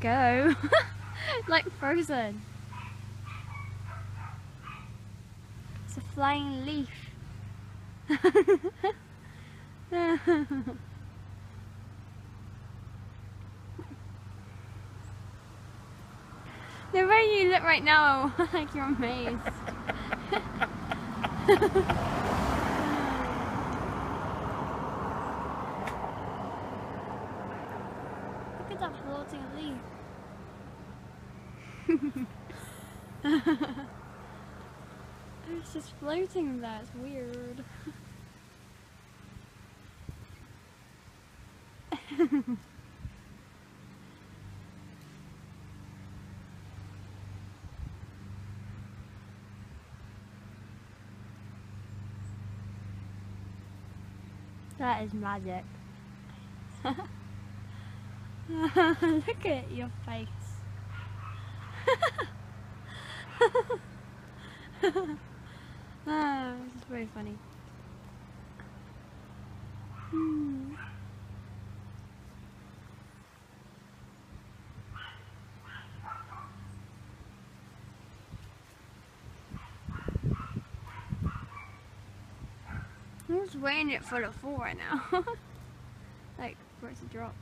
go. like frozen. It's a flying leaf. the way you look right now, like you're amazed. At that floating leaf. it's just floating there, it's weird. that is magic. Look at your face. ah, this is very funny. Hmm. I'm just waiting it for the fall right now. like, where's to drop.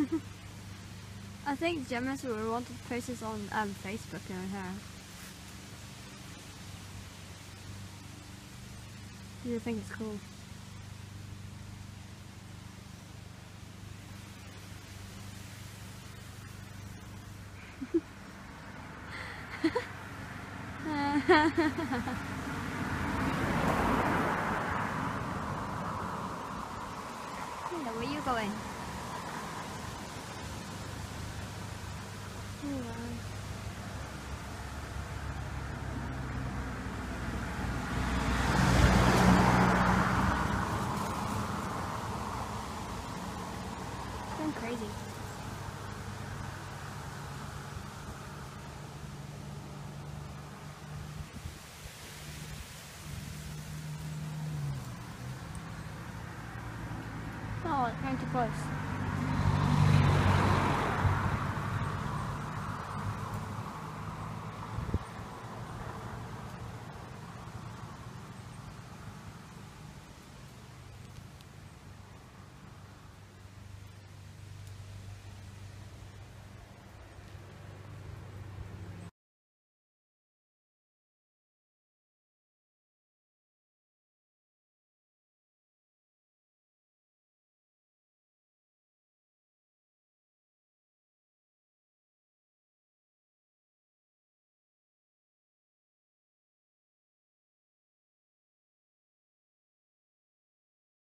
I think Gemma's will want to post this on um, Facebook and her. You think it's cool? Where you going? Going crazy. Oh, it's going too close.